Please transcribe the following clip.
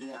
Yeah.